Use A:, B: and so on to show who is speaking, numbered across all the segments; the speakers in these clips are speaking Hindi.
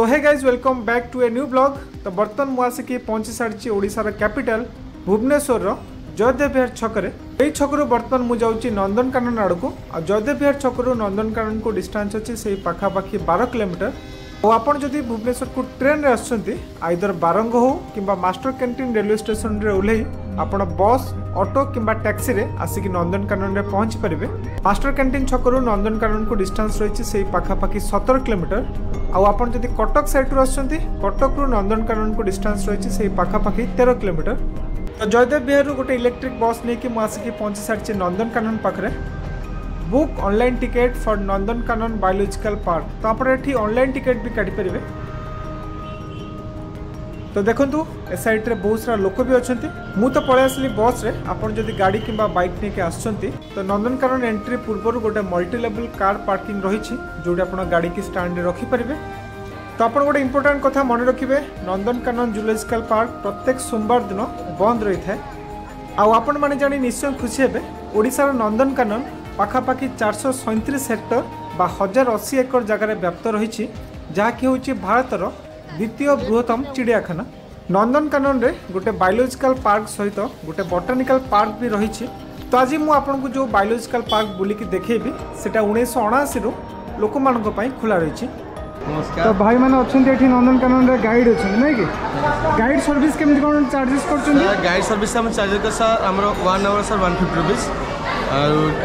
A: So hey guys welcome back to a new blog ତ ବର୍ତ୍ତମାନ ମୁଁ ଆସିକି ପହଞ୍ଚି ସାରିଛି ଓଡ଼ିଶାର କ୍ୟାପିଟାଲ ଭୁବନେଶ୍ୱରର ଜୟଦେବ ବିହାର ଛକରେ ଏହି ଛକରୁ ବର୍ତ୍ତମାନ ମୁଁ ଯାଉଛି ନନ୍ଦନକାନନ ଆଡ଼କୁ ଆଉ ଜୟଦେବ ବିହାର ଛକରୁ ନନ୍ଦନକାନନକୁ ଡିଷ୍ଟାନ୍ସ ଅଛି ସେଇ ପାଖାପାଖି ବାର କିଲୋମିଟର ଆଉ ଆପଣ ଯଦି ଭୁବନେଶ୍ୱରକୁ ଟ୍ରେନ୍ରେ ଆସୁଛନ୍ତି ଆଇଦର ବାରଙ୍ଗ ହେଉ କିମ୍ବା ମାଷ୍ଟର କ୍ୟାଣ୍ଟିନ୍ ରେଲୱେ ଷ୍ଟେସନ୍ରେ ଓହ୍ଲାଇ ଆପଣ ବସ୍ ଅଟୋ କିମ୍ବା ଟ୍ୟାକ୍ସିରେ ଆସିକି ନନ୍ଦନକାନନରେ ପହଞ୍ଚି ପାରିବେ ମାଷ୍ଟର କ୍ୟାଣ୍ଟିନ୍ ଛକରୁ ନନ୍ଦନକାନନକୁ ଡିଷ୍ଟାନ୍ସ ରହିଛି ସେଇ ପାଖାପାଖି ସତର କିଲୋମିଟର ଆଉ ଆପଣ ଯଦି କଟକ ସାଇଡ଼୍ରୁ ଆସୁଛନ୍ତି କଟକରୁ ନନ୍ଦନକାନନକୁ ଡିଷ୍ଟାନ୍ସ ରହିଛି ସେଇ ପାଖାପାଖି ତେର କିଲୋମିଟର ତ ଜୟଦେବ ବିହାରରୁ ଗୋଟେ ଇଲେକ୍ଟ୍ରିକ୍ ବସ୍ ନେଇକି ମୁଁ ଆସିକି ପହଞ୍ଚି ସାରିଛି ନନ୍ଦନକାନନ ପାଖରେ book online ticket for Nandankanan biological park তো আপনার এটি অনলাইন টিকেট বি কাটিপারে তো দেখুন এ সাইড্রে বহু সারা লোক বি অনেক পড়ে আসলি বস্রে আপনার যদি গাড়ি কিংবা বাইক নিয়ে আসছেন তো নন্দনকানন এন্ট্রি পূর্বর গোটে মল্টিলেবল কার পার্কিং রয়েছে যেটি আপনার গাড়ি কি স্টাণ্ডে রখিপারে তো আপনার গোটে ইম্পর্টাট কথা মনে রাখবে নন্দনকানন জুলজিক্যাল পার্ক প্রত্যেক সোমবার দিন বন্ধ রয়ে থাকে আপনার জাঁ নিশ্চয় খুশি হবে ওড়শার নন্দনকানন পাখাপাখি চারশো ସଇଁତିରିଶ ହେକ୍ଟର ବା ହଜାର ଅଶୀ ଏକର ଜାଗାରେ ବ୍ୟାପ୍ତ ରହିଛି ଯାହାକି ହେଉଛି ଭାରତର ଦ୍ୱିତୀୟ ବୃହତ୍ତମ ଚିଡ଼ିଆଖାନା ନନ୍ଦନକାନନରେ ଗୋଟେ ବାୟୋଲୋଜିକାଲ ପାର୍କ ସହିତ ଗୋଟେ ବଟାନିକାଲ ପାର୍କ ବି ରହିଛି ତ ଆଜି ମୁଁ ଆପଣଙ୍କୁ ଯେଉଁ ବାୟୋଲୋଜିକାଲ ପାର୍କ ବୁଲିକି ଦେଖେଇବି ସେଟା ଉଣେଇଶହ ଅଣାଅଶୀରୁ ଲୋକମାନଙ୍କ ପାଇଁ ଖୋଲା ରହିଛି
B: ତ
A: ଭାଇମାନେ ଅଛନ୍ତି ଏଠି ନନ୍ଦନକାନନରେ ଗାଇଡ୍ ଅଛନ୍ତି ନାଇଁ କି ଗାଇଡ୍ ସର୍ଭିସ୍ କେମିତି କ'ଣ ଚାର୍ଜେସ୍ କରୁଛନ୍ତି
B: ଗାଇଡ୍ ସର୍ଭିସ୍ ଆମେ ଚାର୍ଜେସ୍ ସାର୍ ଆମର one hour sir one fifty rupees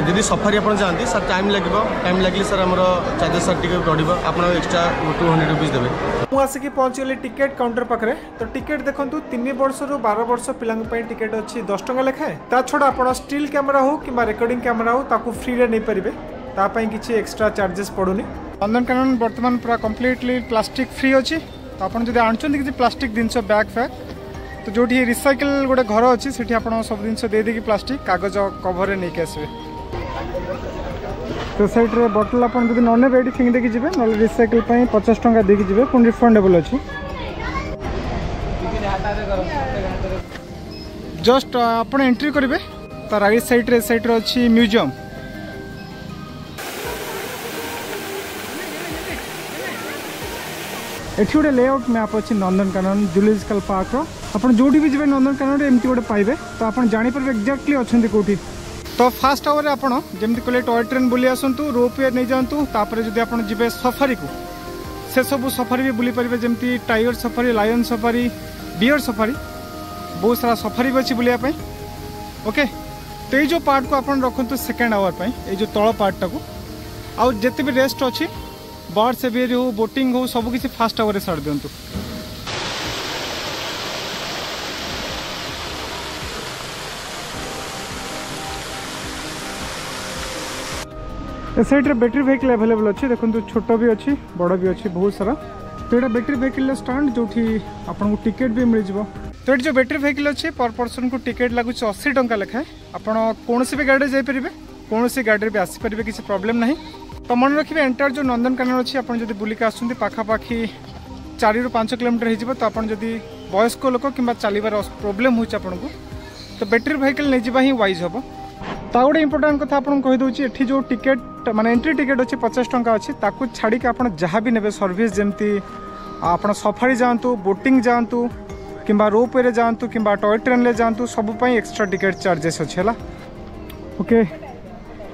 B: ଯଦି ସଫାରି ଆପଣ ଯାଆନ୍ତି ସାର୍ ଟାଇମ୍ ଲାଗିବ ଟାଇମ୍ ଲାଗିଲେ ସାର୍ ଆମର ଚାର୍ଜେସ୍ ସାର୍ ଟିକେ ବଢ଼ିବ ଆପଣ ଏକ୍ସଟ୍ରା ଟୁ ହଣ୍ଡ୍ରେଡ଼ ରୁପିଜ୍ ଦେବେ
A: ମୁଁ ଆସିକି ପହଞ୍ଚିଗଲି ଟିକେଟ୍ କାଉଣ୍ଟର ପାଖରେ ତ ଟିକେଟ୍ ଦେଖନ୍ତୁ ତିନି ବର୍ଷରୁ ବାର ବର୍ଷ ପିଲାଙ୍କ ପାଇଁ ଟିକେଟ୍ ଅଛି ଦଶ ଟଙ୍କା ଲେଖାଏଁ ତା ଛଡ଼ା ଆପଣ ଷ୍ଟିଲ୍ କ୍ୟାମେରା ହେଉ କିମ୍ବା ରେକର୍ଡିଂ କ୍ୟାମେରା ହେଉ ତାକୁ ଫ୍ରିରେ ନେଇପାରିବେ ତା ପାଇଁ କିଛି ଏକ୍ସଟ୍ରା ଚାର୍ଜେସ୍ ପଡ଼ୁନି ନନ୍ଦନକାନନ ବର୍ତ୍ତମାନ ପୁରା କମ୍ପ୍ଲିଟଲି ପ୍ଲାଷ୍ଟିକ୍ ଫ୍ରି ଅଛି ତ ଆପଣ ଯଦି ଆଣୁଛନ୍ତି କିଛି ପ୍ଲାଷ୍ଟିକ୍ ଜିନିଷ ବ୍ୟାଗ୍ ଫ୍ୟାଗ୍ তো ଯେଉଁଠି ରିସାଇକେଲ ଗୋଟେ ଘର ଅଛି ସେଠି ଆପଣ ସବୁ ଜିନିଷ ଦେଇଦେଇକି ପ୍ଲାଷ୍ଟିକ୍ କାଗଜ କଭରରେ ନେଇକି ଆସିବେ তো সাইডে বটল আপনার যদি ননেবে এটি ফিঙ্গি দেখি যাবে নহলে রিসাইকেল পাই পচাশ টাকা দিয়ে যাবে পুঁ রিফন্ডেবল অছি জস্ট আপনার এন্ট্রি করবে তার রাইট সাইডে সাইডে অছি মিউজিয়াম এটি গোটে লেআউট ম্যাপ অছি নন্দনকানন জুলোজিকাল পার্কর ଆପଣ ଯେଉଁଠି ବି ଯିବେ ନନ୍ଦନକାନନରେ ଏମିତି ଗୋଟେ ପାଇବେ ତ ଆପଣ ଜାଣିପାରିବେ ଏକ୍ଜାକ୍ଟଲି ଅଛନ୍ତି କେଉଁଠି ତ ଫାର୍ଷ୍ଟ ଆୱାରରେ ଆପଣ ଯେମିତି କହିଲେ ଟଏ ଟ୍ରେନ୍ ବୁଲି ଆସନ୍ତୁ ରୋପ୍ୱେ ନେଇଯାଆନ୍ତୁ ତାପରେ ଯଦି ଆପଣ ଯିବେ ସଫାରିକୁ ସେସବୁ ସଫାରି ବି ବୁଲି ପାରିବେ ଯେମିତି tiger safari lion safari deer safari ବହୁତ ସାରା ସଫାରି ବି ଅଛି ବୁଲିବା ପାଇଁ ଓକେ ତ ଏଇ ଯେଉଁ ପାର୍ଟକୁ ଆପଣ ରଖନ୍ତୁ ସେକେଣ୍ଡ ଆୱାର ପାଇଁ ଏଇ ଯେଉଁ ତଳ ପାର୍ଟଟାକୁ ଆଉ ଯେତେ ବି ରେଷ୍ଟ ଅଛି ବାର୍ଡ ସେଭିୟରି ହେଉ ବୋଟିଂ ହେଉ ସବୁକିଛି ଫାର୍ଷ୍ଟ ଆୱାରରେ ସାରି ଦିଅନ୍ତୁ एसआईटे बैटेरी वेहकिल आभेलेबल अच्छे देखते छोट भी अच्छी बड़ भी अच्छी बहुत सारा तो यहाँ बैटेरी वेहकिल स्टाण जो आपको टिकेट भी मिल जाए तो ये जो बैटेरी वेहकिल अच्छे पर पर्सन को टिकेट लगुच अशी टाँह लेखाएं आपड़ कौन से भी गाड़ी जापरेंगे कौन से गाड़ी भी आसपारे किसी प्रोब्लेम ना तो मन रखिए एंटायर जो नंदनकानन अच्छी आपड़ जब बुलिक आसुँचे पाखापाखि चारु पांच किलोमीटर हो तो आप जब वयस्क लोक कि चलबार प्रोब्लेम हो तो बैटेरी वेहकिल नहीं जावा ही वाइज हम ଆଉ ଗୋଟେ ଇମ୍ପୋର୍ଟାଣ୍ଟ କଥା ଆପଣଙ୍କୁ କହିଦେଉଛି এটি যে টিকেট মানে এন্ট্রি টিকেট ଅଛି পচাশ টাকা অনেক ତାକୁ ଛାଡ଼ିକି ଆପଣ ଯାହା ବି ନେବେ ସର୍ଭିସ୍ ଯେମିତି ଆପଣ ସଫାରି ଯାଆନ୍ତୁ ବୋଟିଂ ଯାଆନ୍ତୁ কিংবা রোপওয়ে যাতে কিংবা টয় ট্রেনে যাতে সবুপাই এক্সট্রা টিকেট চার্জেস অছে ওকে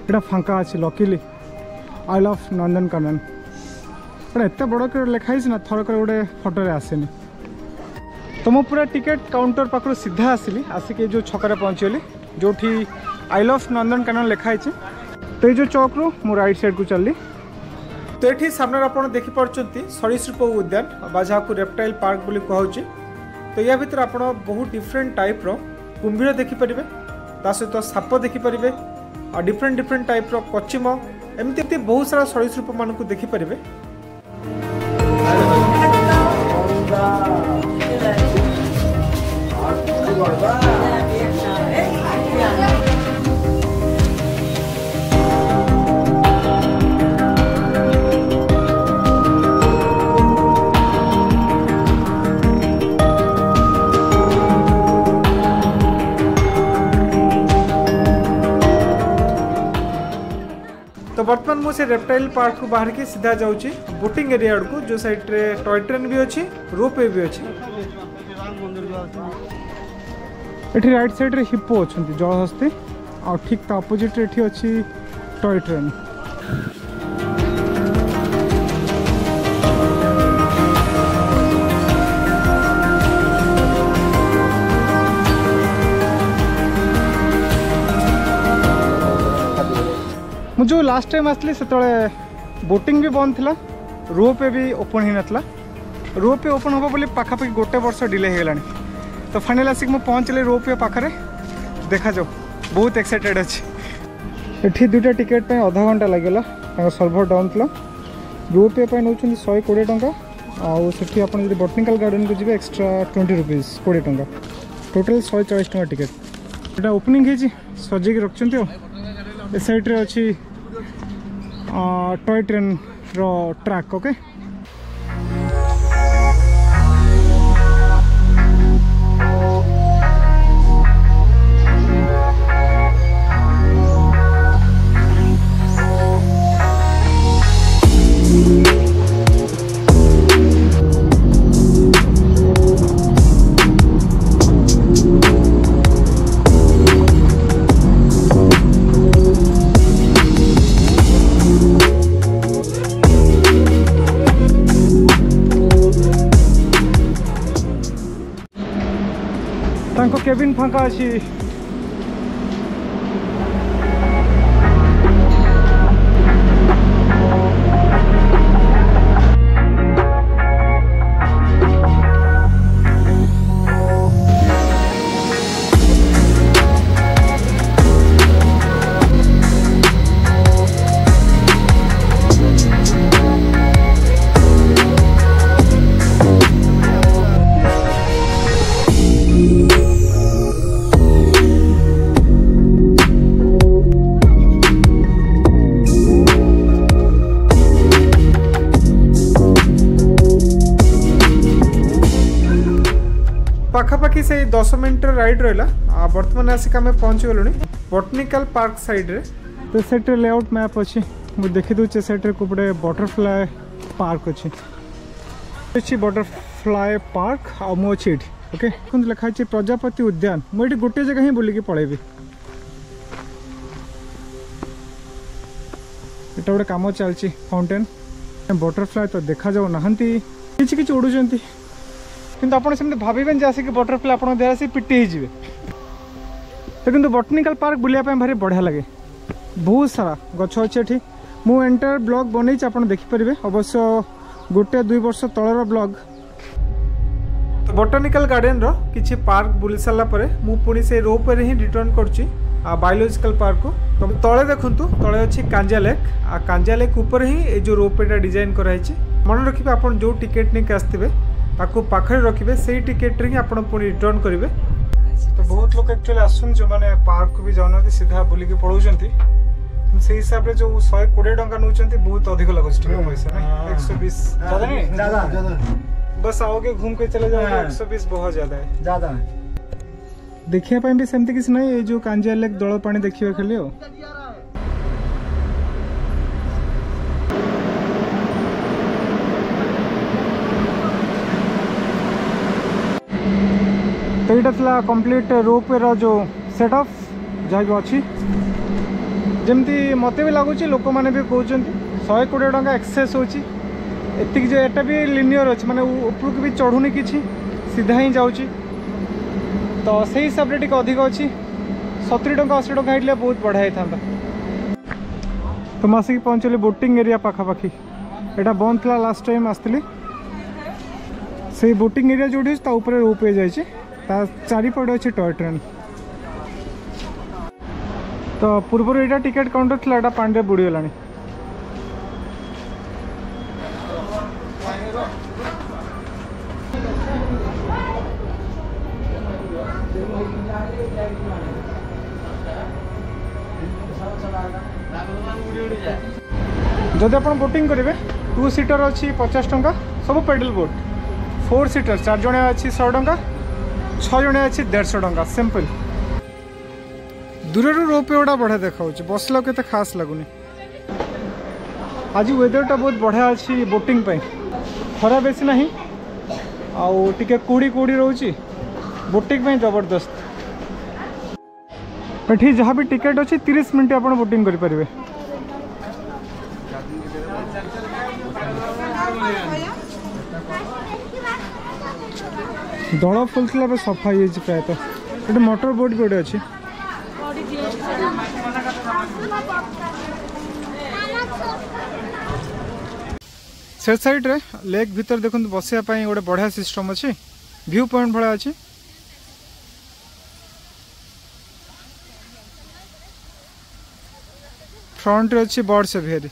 A: এটা ফাঙ্কা আছে লকিলি আই লভ নন্দনকানন এটা এত বড় করে লেখা হয়েছে না থরকরে গোটে ফটোরে আসেনি তো মু পুরা টিকেট কাউন্টর পাখু সিধা আসিলি আসিকি যে ছকরে পৌঁছলি যেটি আই লভ নন্দন নন্দনকানন লেখা হয়েছে তো এই যে চকরু মু রাইট সাইড কু চাললি তো এটি সামনে আপনার দেখিপারছেন সরীসৃপ উদ্যান বা যা রেপটাইল পার্ক বলে কুহছে তো ইয়া ভিতরে আপনার বহু ডিফরেন্ট টাইপ্র কুম্ভীর দেখিপারে তা সহ সাপ দেখিপারে ডিফরেন্ট ডিফরেন্ট টাইপ্র কচিম এমতি বহু সারা সরীসৃপ মানুষ দেখিপারে
C: Bye.
A: से रेप्टाइल पार्क को बाहर के सीधा जाऊँ बोटिंग एरिया आड़ को जो सैड टॉय ट्रेन भी अच्छी रोपवे भी अच्छे ये रईट सैड्रे हिपो अच्छा जलहस्ती आठ ठीक अपोजिट ये अच्छी टय ट्रेन जो लास्ट टाइम आसली से बोटिंग भी बंद था रोपे भी ओपन हो नाला रोपे ओपन हम बोली पखापाखि गोटे वर्ष डिले हो तो फाइनाल आसिक मुझे पहुँचली रोपे पाखे देखा जाओ बहुत एक्साइटेड अच्छे ये दुटा टिकेट पर अध घंटा लगे सल्भर डाउन थी रोपे नौकर शहे कोड़े टाँग आदि बटनिकाल गार्डन को जी एक्सट्रा ट्वेंटी रुपीज कोड़े टाँग टोटाल शहे चालीस टाँग टिकेट ये ओपनिंग सजेक रखुच ए सैड्रे अच्छी टोय ट्रेन र ट्र्याक ओके 恭喜！दस मिनट रईड रहा बर्तमान आसिक आम पहुँचीगलु बटनिकाल पार्क सैड्रे तो सैटे लेआउट मैप अच्छे मुझे देखीदे सैटे गोटे बटरफ्लाए पार्क अच्छे अच्छी बटरफ्लाए पार्क आठ ओके लिखाई प्रजापति उद्यान मुझे गोटे जगह ही बुल्कि पल इटा गोटे काम चलती फाउंटेन बटरफ्लाए तो देखा जा कि उड़ूंट কিন্তু আপন সামনে ভাবিবে না যে আছে কি বটারফিল আপন দেরাসি পিটি হিজিবে তো কিন্তু বোটানিক্যাল পার্ক বুলিয়া পেম ভরি বড় লাগে বহুত সারা গছ আছে ঠি মু এন্টার ব্লগ বনিচ আপন দেখি পরিবে অবশয় গুটে দুই বছর তলার ব্লগ তো বোটানিক্যাল গার্ডেন র কিছে পার্ক বুলসালা পরে মু পুনিছে রোপেহি রিটার্ন করচি আর বায়োলজিক্যাল পার্ক কো তলে দেখন্ত তলে আছে কাঞ্জালেক আর কাঞ্জালেক উপরহি এই যে রোপেটা ডিজাইন করা আছে মনে রাখিব আপন জো টিকেট নে কাসতিবে ତାକୁ ପାଖରେ ରଖିବେ ସେଇ ଟିକେଟ୍ରେ ହିଁ ଆପଣ ପୁଣି ରିଟର୍ଣ୍ଣ କରିବେ ତ ବହୁତ ଲୋକ ଆକ୍ଚୁଆଲି ଆସୁଛନ୍ତି ଯେଉଁମାନେ ପାର୍କକୁ ବି ଯାଉନାହାନ୍ତି ସିଧା ବୁଲିକି ପଳାଉଛନ୍ତି ସେଇ ହିସାବରେ ଯୋଉ ଶହେ କୋଡ଼ିଏ ଟଙ୍କା ନେଉଛନ୍ତି ବହୁତ ଅଧିକ ଲାଗୁଛି ଟିକେ ପଇସା ଏକଶହ ବିଶ बस आओगे घूम के चले जाओगे एक सौ बीस बहुत ज्यादा है
C: ज्यादा है
A: देखिए भी सेमती किसी ना ये जो कांजिया लेक दौड़ पाने देखिए खाली यहाँ कम्प्लीट रोपवेर जो सेटअफ जहाँ अच्छी जमी मत लगुच लोक मैंने भी कौन शहे कोड़े टाँचा एक्सेस होती जो एटा भी लिनियर अच्छे मैंने उपरक भी चढ़ून कि सीधा ही जाऊँ तो से हिसाब से अधिक अच्छी सतुरी टाँग अशी टाँग हो बहुत बढ़िया था तो मुँ आसिक पहुँचल बोटिंग एरिया पखापाखी एटा बंद था लास्ट टाइम आसती से बोटिंग एरिया जो तो ऊपर जाए ତା ଚାରିପଟେ ଅଛି ଟୟ ଟ୍ରେନ୍ ତ ପୂର୍ବରୁ ଏଇଟା ଟିକେଟ୍ କାଉଣ୍ଟର ଥିଲା ଏଇଟା ପାଣିରେ ବୁଡ଼ିଗଲାଣି ଯଦି ଆପଣ ବୋଟିଂ କରିବେ ଟୁ ସିଟର୍ ଅଛି ପଚାଶ ଟଙ୍କା ସବୁ ପେଡାଲ୍ ବୋଟ୍ ଫୋର୍ ସିଟର୍ ଚାରି ଜଣିଆ ଅଛି ଶହେ ଟଙ୍କା ছজনে আছে দেড়শো টঙ্কা সিম্পল দূরের রোপে ওটা বঢ়িয়া দেখা হচ্ছে বসলেও কেতে খাস লাগুনি আজ ওয়েদরটা বহুত বঢ়িয়া আছে বোটিং পাই খরা বেশি না আউ টিকে কুড়ি কুড়ি রয়েছে বোটিং পাই জবরদস্ত এটি যা বি টিকেট অছি তিরিশ মিনিট আপনার বোটিং করে পারবে ଦଳ ଖୋଲିଥିଲା ପରେ ସଫା ହେଇଯାଇଛି ପ୍ରାୟତଃ ଗୋଟେ ମଟର ବୋଟ୍ ବି ଗୋଟେ ଅଛି ସେ ସାଇଡ଼୍ରେ ଲେକ୍ ଭିତରେ ଦେଖନ୍ତୁ ବସିବା ପାଇଁ ଗୋଟେ ବଢ଼ିଆ ସିଷ୍ଟମ୍ ଅଛି ଭ୍ୟୁ ପଏଣ୍ଟ ଭଳିଆ ଅଛି ଫ୍ରଣ୍ଟରେ ଅଛି ବର୍ଡ ସେଭିଆରୀ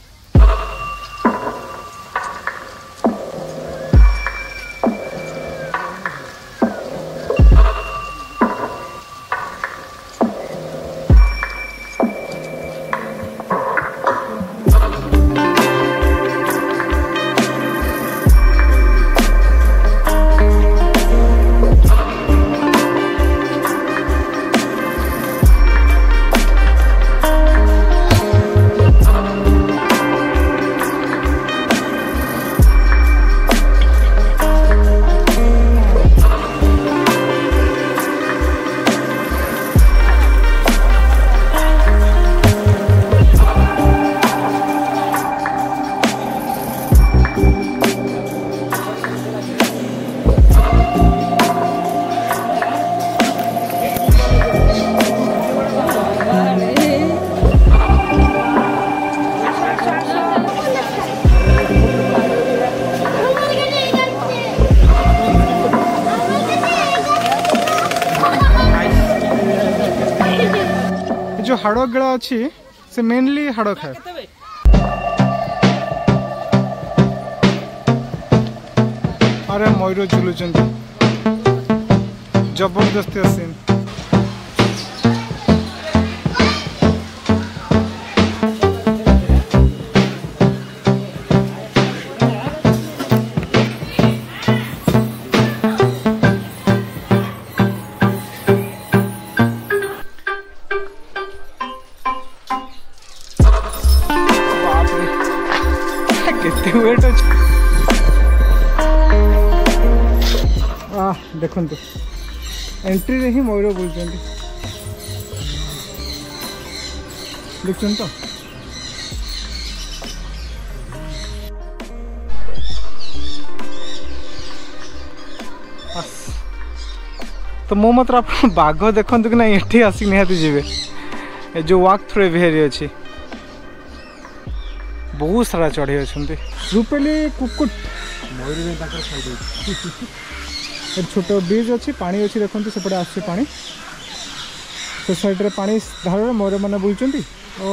A: हाड़ गेड़ा अच्छी मेनली हाड़ खाए अरे मयूर झुलुच जबरदस्ती सीन କେତେ ୱେଟ୍ ଅଛି ଦେଖନ୍ତୁ ଏଣ୍ଟ୍ରିରେ ହିଁ ମୟୂର ବୁଲୁଛନ୍ତି ଦେଖୁଛନ୍ତି ତ ତ ମୋ ମାତ୍ର ଆପଣ ବାଘ ଦେଖନ୍ତୁ କି ନା ଏଠି ଆସିକି ନିହାତି ଯିବେ ଏ ଯେଉଁ ୱାକ୍ ଥ୍ରୋ ଏଭିଆରି ଅଛି ବହୁତ ସାରା ଚଢ଼େଇ ଅଛନ୍ତି ରୂପେଲି କୁକୁଟ
C: ମୟୂର ତାଙ୍କର ଖାଇଦେଉଛି
A: ଏଠି ଛୋଟ ବ୍ରିଜ୍ ଅଛି ପାଣି ଅଛି ଦେଖନ୍ତୁ ସେପଟେ ଆସୁଛି ପାଣି ସେ ସାଇଡ଼୍ରେ ପାଣି ଧାରରେ ମୟୂରମାନେ ବୁଲୁଛନ୍ତି ଓ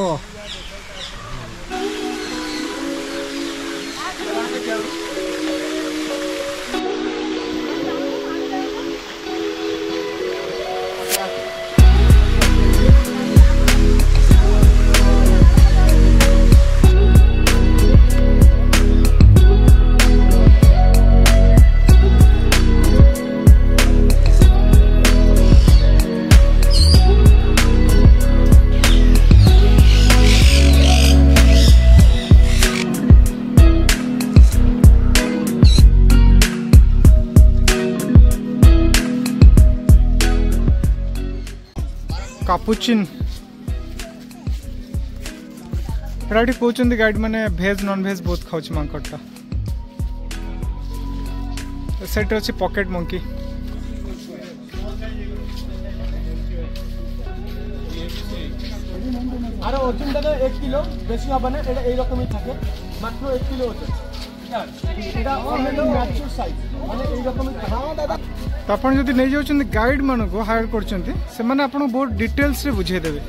A: कापुचिन कौन गाइड मैंने भेज नॉन भेज बहुत खाऊ मटा से पकेट मंकी
C: अरे ओजन दादा एक किलो बेसि हाँ रकम ही थके मात्र एक किलो ओजन मैं यकम हाँ दादा
A: তো ଆପଣ ଯଦି ନେଇଯାଉଛନ୍ତି ଗାଇଡ଼ମାନଙ୍କୁ ହାୟର କରୁଛନ୍ତି ସେମାନେ ଆପଣଙ୍କୁ ବହୁତ ଡିଟେଲ୍ସରେ ବୁଝେଇ ଦେବେ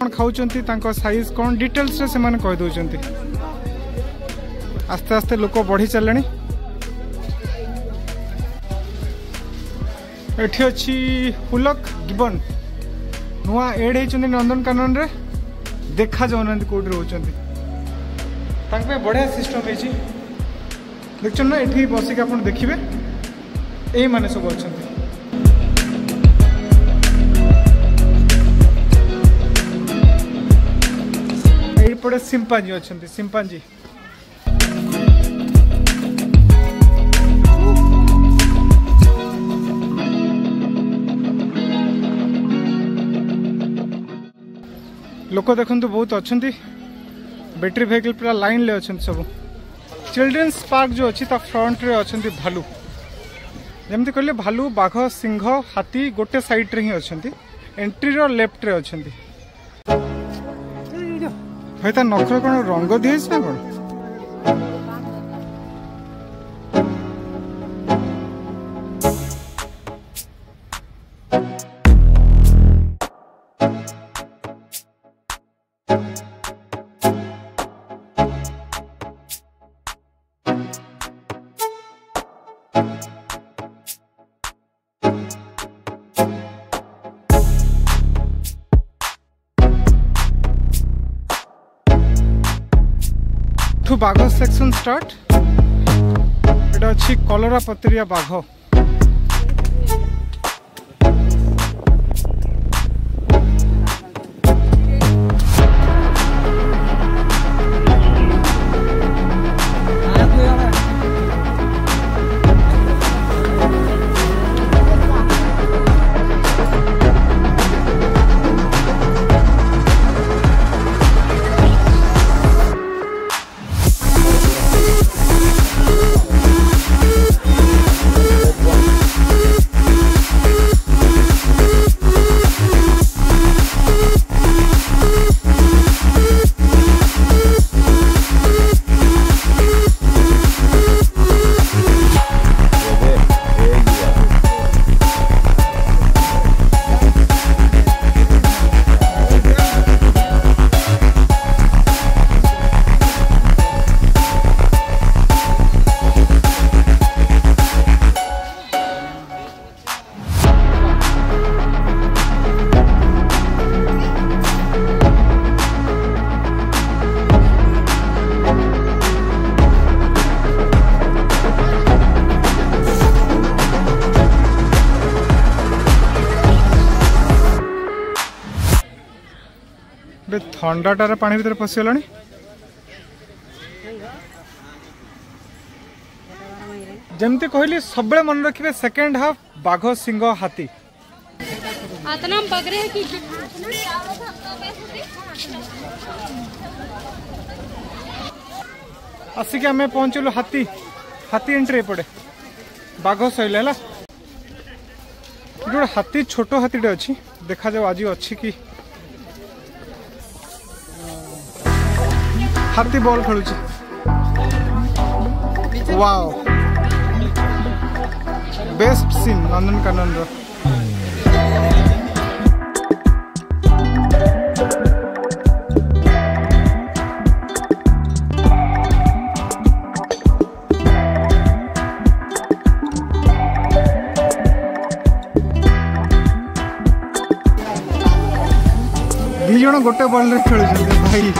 A: କ'ଣ ଖାଉଛନ୍ତି ତାଙ୍କ ସାଇଜ୍ କ'ଣ ଡିଟେଲ୍ସରେ ସେମାନେ କହିଦେଉଛନ୍ତି ଆସ୍ତେ ଆସ୍ତେ ଲୋକ ବଢ଼ି ଚାଲିଲେଣି ଏଠି ଅଛି ପୁଲକ ଗିବନ୍ ନୂଆ ଏଡ଼୍ ହେଇଛନ୍ତି ନନ୍ଦନକାନନରେ ଦେଖାଯାଉନାହାନ୍ତି କେଉଁଠି ରହୁଛନ୍ତି ତାଙ୍କ ପାଇଁ ବଢ଼ିଆ ସିଷ୍ଟମ୍ ହେଇଛି ଦେଖୁଛନ୍ତି ନା ଏଠି ବସିକି ଆପଣ ଦେଖିବେ ଏଇମାନେ ସବୁ ଅଛନ୍ତି ଏଇପଟେ ସିମ୍ପାଞ୍ଜି ଅଛନ୍ତି ସିମ୍ପାଞ୍ଜି ଲୋକ ଦେଖନ୍ତୁ ବହୁତ ଅଛନ୍ତି ବ୍ୟାଟେରୀ ଭେହିକଲ୍ ପୁରା ଲାଇନ୍ରେ ଅଛନ୍ତି ସବୁ ଚିଲଡ୍ରେନ୍ସ ପାର୍କ ଯେଉଁ ଅଛି ତା ଫ୍ରଣ୍ଟରେ ଅଛନ୍ତି ଭାଲୁ ଯେମିତି କହିଲେ ଭାଲୁ ବାଘ ସିଂହ ହାତୀ ଗୋଟେ ସାଇଡ଼୍ରେ ହିଁ ଅଛନ୍ତି ଏଣ୍ଟ୍ରିର ଲେଫ୍ଟରେ ଅଛନ୍ତି ଭାଇ ତା ନଖର କ'ଣ ରଙ୍ଗ ଦିଆହେଇଛି ନା କ'ଣ স্টার্ট এটা হচ্ছে কলরা পত্রিয়া বাঘ थंडाटार पा भर पशिगला जमती कहली सब मन रखिए सेकेंड हाफ बाघ सिंह हाथी आसिक आम पहुँचल हाथी हाथी एंट्री पड़े बाघ सहला हाथी छोट हाथीटे अच्छी देखा जाऊ आज अच्छी ହାତୀ ବଲ୍ ଖେଳୁଛି ୱାଓ ବେଷ୍ଟ ସିନ୍ ନନ୍ଦନକାନନର ଦି ଜଣ ଗୋଟେ ବଲ୍ରେ ଖେଳୁଛନ୍ତି ଭାଇ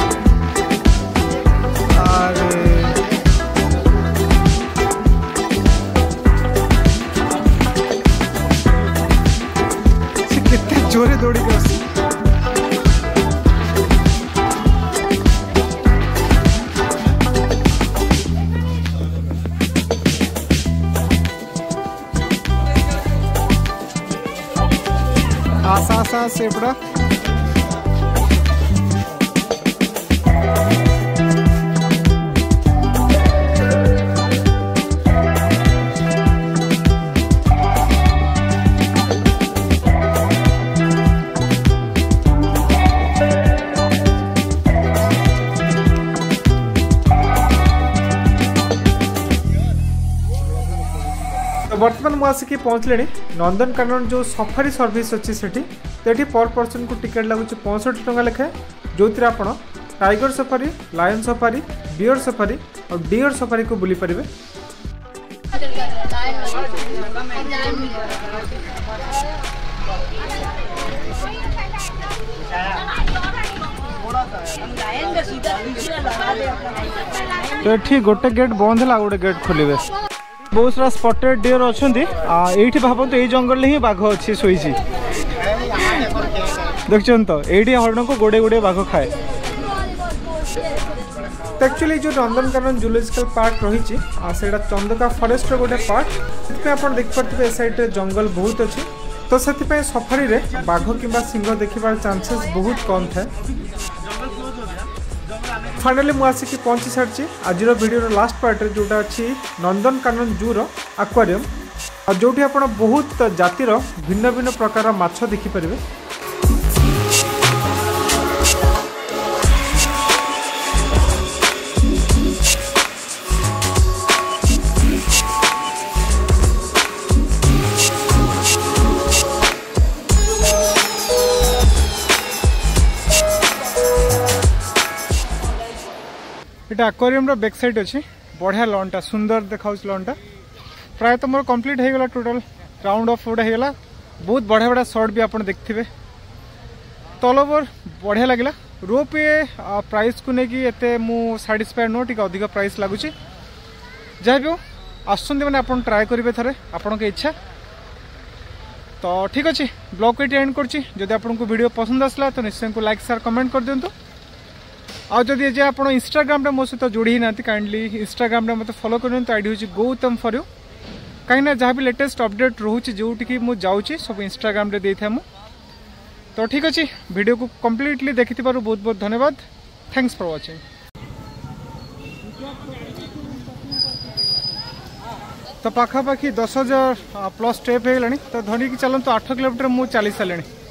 A: सा से तो वर्तमान मुसिकी पहुँचल नंदनकानन जो सफारी सर्विस अच्छी सेठी तो ये पर पर्सन को टिकेट लगुच पंसठ टाँग लेखाएं जो थी आप tiger safari lion safari deer safari और डियर सफारी को बुली पारे तो ये गोटे गेट बंद है गोटे गेट खोल बहुत सारा स्पटेड डियर अच्छा ये भावत ये जंगल ही बाघ अच्छी शोची দেখছেন তো এইটি হরণকে গোড়ে গোড়ে বাঘ খায় একচুয়ালি যে নন্দনকানন জুলোজিক্যাল পার্ক রয়েছে সেটা চন্দকা ফরেস্টর গোটে পার্ক সেপাই আপনার দেখিপারে এ সাইডে জঙ্গল বহুত অছে তো সেপাই সফারি বাঘ কিংবা সিংহ দেখিবার চান্সেস বহুত কম থাকে ফাইনালি মু আসিকি পৌঁছি সারিছি আজর ভিডিওর লাস্ট পার্টে যেটা অছি নন্দনকানন জুর আকুয়ারিয়াম আর যেটি আপনার বহুত জাতির ভিন্ন ভিন্ন প্রকার মাছ দেখিপারে এটা ଆକ୍ୱାରିୟମର ବ୍ୟାକ୍ ସାଇଡ୍ ଅଛି ବଢ଼ିଆ ଲନ୍ଟା ସୁନ୍ଦର ଦେଖାହେଉଛି ଲନ୍ଟା ପ୍ରାୟତଃ ମୋର କମ୍ପ୍ଲିଟ୍ ହେଇଗଲା ଟୋଟାଲ୍ ରାଉଣ୍ଡ ଅଫ୍ ଗୋଟେ ହେଇଗଲା ବହୁତ ବଢ଼ିଆ ବଢ଼ିଆ ସର୍ଟ ବି ଆପଣ ଦେଖିଥିବେ ତଲ ଓଭର ବଢ଼ିଆ ଲାଗିଲା ରୋପ୍ ଏ ପ୍ରାଇସ୍କୁ ନେଇକି ଏତେ ମୁଁ ସାଟିସ୍ଫାଏଡ୍ ନୁହଁ ଟିକେ ଅଧିକ ପ୍ରାଇସ୍ ଲାଗୁଛି ଯାହା ବି ହଉ ଆସୁଛନ୍ତି ମାନେ ଆପଣ ଟ୍ରାଏ କରିବେ ଥରେ ଆପଣଙ୍କ ଇଚ୍ଛା ତ ଠିକ୍ ଅଛି ବ୍ଲଗ୍ ଏଇଠି ଏଣ୍ଡ କରୁଛି ଯଦି ଆପଣଙ୍କୁ ଭିଡ଼ିଓ ପସନ୍ଦ ଆସିଲା ତ ନିଶ୍ଚୟଙ୍କୁ ଲାଇକ୍ ସାର୍ କମେଣ୍ଟ କରିଦିଅନ୍ତୁ ଆଉ ଯଦି ଆଜି ଆପଣ ଇନଷ୍ଟାଗ୍ରାମରେ ମୋ ସହିତ ଯୋଡ଼ି ହେଇନାହାନ୍ତି କାଇଣ୍ଡଲି ଇନଷ୍ଟାଗ୍ରାମରେ ମୋତେ ଫଲୋ କରନ୍ତୁ ଆଇଡ଼ି ହେଉଛି ଗୌତମ ଫର୍ ୟୁ କାହିଁକିନା ଯାହା ବି ଲେଟେଷ୍ଟ ଅପଡ଼େଟ୍ ରହୁଛି ଯେଉଁଠିକି ମୁଁ ଯାଉଛି ସବୁ ଇନଷ୍ଟାଗ୍ରାମରେ ଦେଇଥାଏ ମୁଁ ତ ଠିକ୍ ଅଛି ଭିଡ଼ିଓକୁ କମ୍ପ୍ଲିଟଲି ଦେଖିଥିବାରୁ ବହୁତ ବହୁତ ଧନ୍ୟବାଦ ଥ୍ୟାଙ୍କସ୍ ଫର୍ ୱାଚିଂ ତ ପାଖାପାଖି ଦଶ ହଜାର ପ୍ଲସ୍ ଷ୍ଟେପ୍ ହେଇଗଲାଣି ତ ଧରିକି ଚାଲନ୍ତୁ ଆଠ କିଲୋମିଟର ମୁଁ ଚାଲି ସାରିଲିଣି